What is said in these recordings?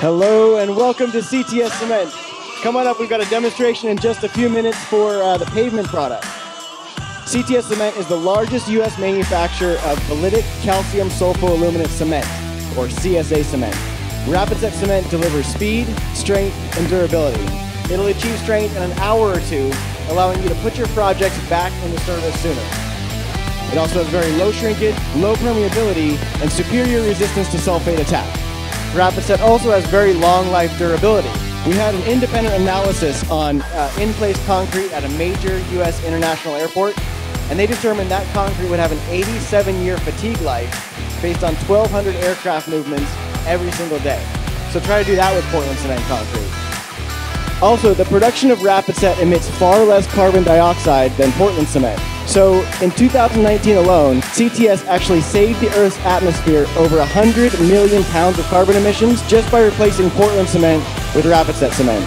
Hello and welcome to CTS Cement. Come on up, we've got a demonstration in just a few minutes for uh, the pavement product. CTS Cement is the largest U.S. manufacturer of belitic calcium sulfoaluminate cement, or CSA cement. RapidSet Cement delivers speed, strength, and durability. It'll achieve strength in an hour or two, allowing you to put your projects back into service sooner. It also has very low shrinkage, low permeability, and superior resistance to sulfate attack. Rapid also has very long life durability. We had an independent analysis on uh, in-place concrete at a major U.S. international airport, and they determined that concrete would have an 87-year fatigue life based on 1,200 aircraft movements every single day. So try to do that with Portland cement concrete. Also, the production of Rapid emits far less carbon dioxide than Portland cement. So, in 2019 alone, CTS actually saved the Earth's atmosphere over 100 million pounds of carbon emissions just by replacing Portland cement with Rapid Set cement.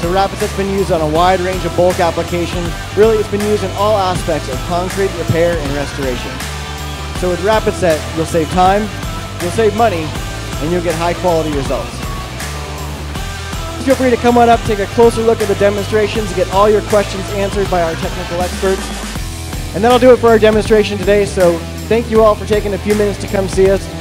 So Rapid Set's been used on a wide range of bulk applications. Really, it's been used in all aspects of concrete repair and restoration. So with Rapid Set, you'll save time, you'll save money, and you'll get high quality results. Feel free to come on up, take a closer look at the demonstrations, get all your questions answered by our technical experts. And that'll do it for our demonstration today. So thank you all for taking a few minutes to come see us.